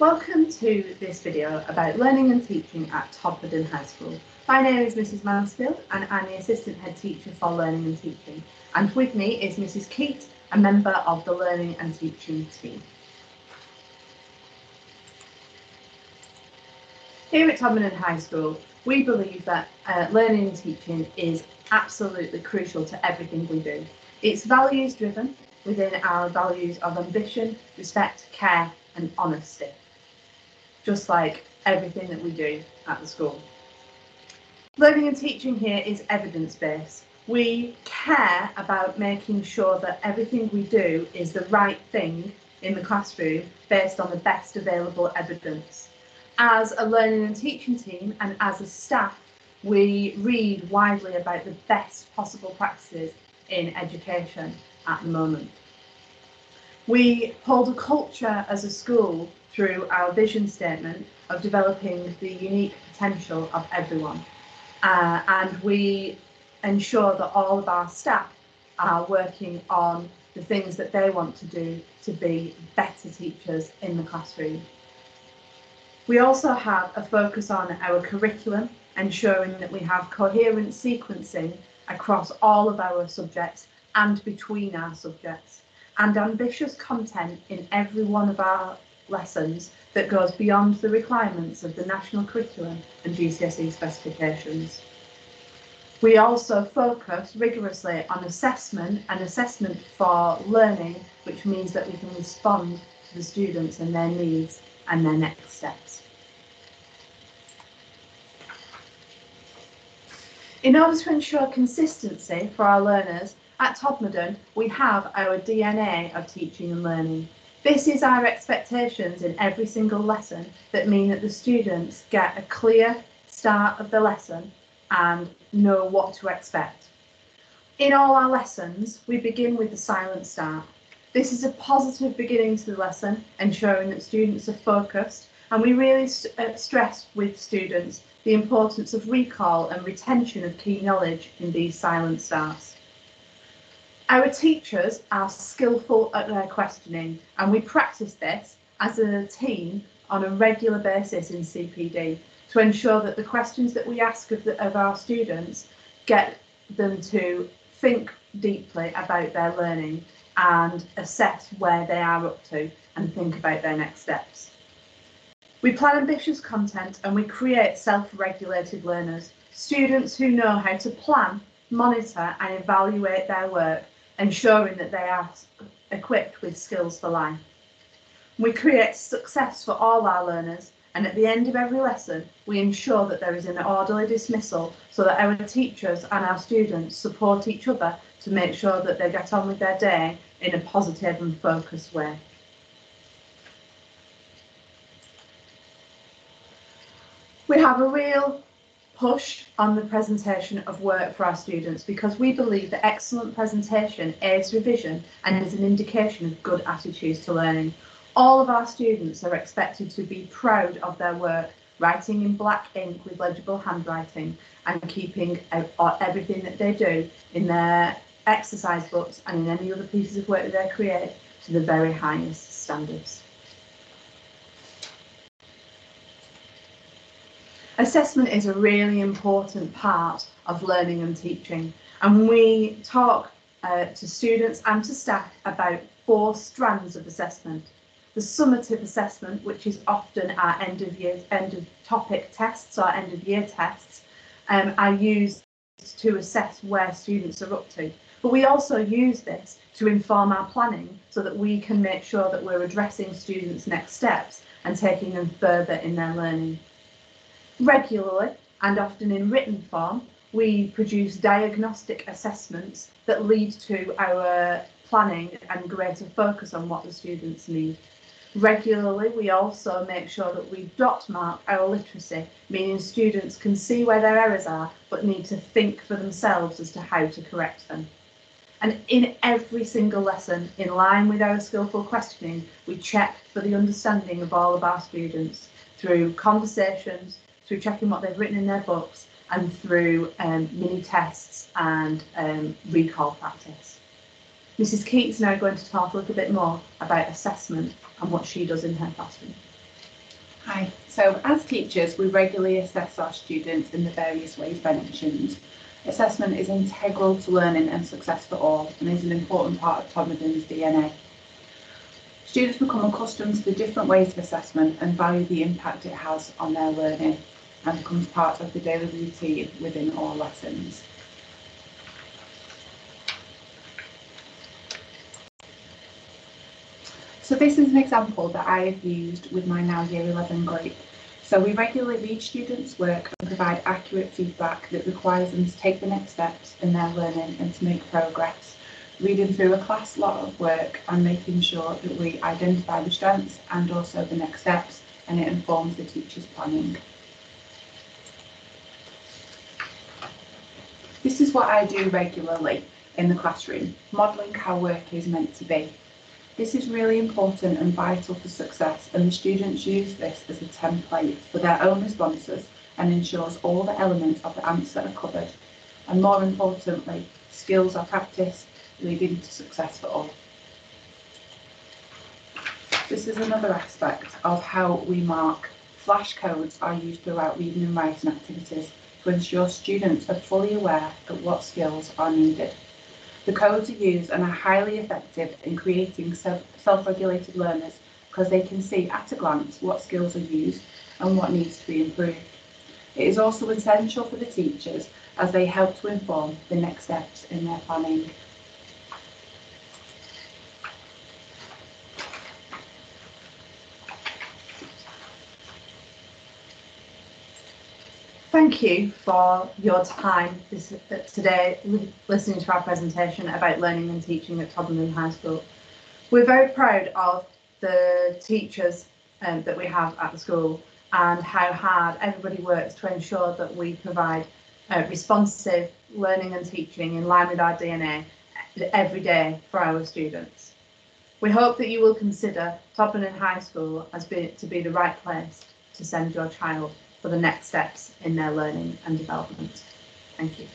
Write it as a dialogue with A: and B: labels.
A: Welcome to this video about learning and teaching at Todmorden High School. My name is Mrs Mansfield and I'm the Assistant Head Teacher for Learning and Teaching. And with me is Mrs Keat, a member of the Learning and Teaching team. Here at Todmorden High School, we believe that uh, learning and teaching is absolutely crucial to everything we do. It's values driven within our values of ambition, respect, care and honesty, just like everything that we do at the school. Learning and teaching here is evidence based. We care about making sure that everything we do is the right thing in the classroom based on the best available evidence. As a learning and teaching team and as a staff, we read widely about the best possible practices in education at the moment. We hold a culture as a school through our vision statement of developing the unique potential of everyone. Uh, and we ensure that all of our staff are working on the things that they want to do to be better teachers in the classroom. We also have a focus on our curriculum, ensuring that we have coherent sequencing across all of our subjects and between our subjects, and ambitious content in every one of our lessons that goes beyond the requirements of the national curriculum and GCSE specifications. We also focus rigorously on assessment and assessment for learning, which means that we can respond to the students and their needs and their next steps. In order to ensure consistency for our learners, at Todmorden we have our DNA of teaching and learning. This is our expectations in every single lesson that mean that the students get a clear start of the lesson and know what to expect. In all our lessons, we begin with the silent start. This is a positive beginning to the lesson, ensuring that students are focused, and we really st uh, stress with students the importance of recall and retention of key knowledge in these silent starts. Our teachers are skillful at their questioning and we practice this as a team on a regular basis in CPD to ensure that the questions that we ask of, the, of our students get them to think deeply about their learning and assess where they are up to and think about their next steps. We plan ambitious content and we create self-regulated learners, students who know how to plan, monitor and evaluate their work ensuring that they are equipped with skills for life. We create success for all our learners and at the end of every lesson we ensure that there is an orderly dismissal so that our teachers and our students support each other to make sure that they get on with their day in a positive and focused way. We have a real push on the presentation of work for our students because we believe that excellent presentation aids revision and is an indication of good attitudes to learning. All of our students are expected to be proud of their work, writing in black ink with legible handwriting and keeping everything that they do in their exercise books and in any other pieces of work that they create to the very highest standards. Assessment is a really important part of learning and teaching and we talk uh, to students and to staff about four strands of assessment. The summative assessment, which is often our end of year, end of topic tests or end of year tests, um, are used to assess where students are up to. But we also use this to inform our planning so that we can make sure that we're addressing students' next steps and taking them further in their learning. Regularly, and often in written form, we produce diagnostic assessments that lead to our planning and greater focus on what the students need. Regularly, we also make sure that we dot mark our literacy, meaning students can see where their errors are, but need to think for themselves as to how to correct them. And in every single lesson, in line with our skillful questioning, we check for the understanding of all of our students through conversations, through checking what they've written in their books and through um, mini tests and um, recall practice. Mrs Keats now going to talk a little bit more about assessment and what she does in her classroom.
B: Hi. So as teachers, we regularly assess our students in the various ways mentioned. Assessment is integral to learning and success for all and is an important part of Todmorden DNA. Students become accustomed to the different ways of assessment and value the impact it has on their learning and becomes part of the daily routine within all lessons. So this is an example that I have used with my now year 11 group. So we regularly read students' work and provide accurate feedback that requires them to take the next steps in their learning and to make progress. Reading through a class lot of work and making sure that we identify the strengths and also the next steps and it informs the teacher's planning. This is what I do regularly in the classroom, modelling how work is meant to be. This is really important and vital for success and the students use this as a template for their own responses and ensures all the elements of the answer are covered and more importantly, skills are practiced leading to success for all. This is another aspect of how we mark. Flashcodes are used throughout reading and writing activities to ensure students are fully aware of what skills are needed. The codes are used and are highly effective in creating self-regulated learners because they can see at a glance what skills are used and what needs to be improved. It is also essential for the teachers as they help to inform the next steps in their planning.
A: Thank you for your time this, today listening to our presentation about learning and teaching at Todmorden High School. We're very proud of the teachers um, that we have at the school and how hard everybody works to ensure that we provide uh, responsive learning and teaching in line with our DNA every day for our students. We hope that you will consider Todmorden High School as be, to be the right place to send your child for the next steps in their learning and development. Thank you.